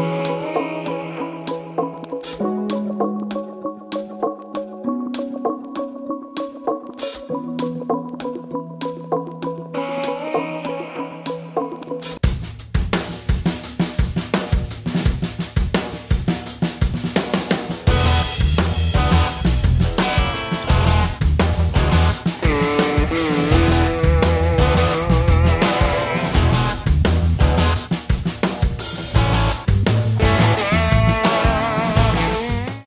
Oh.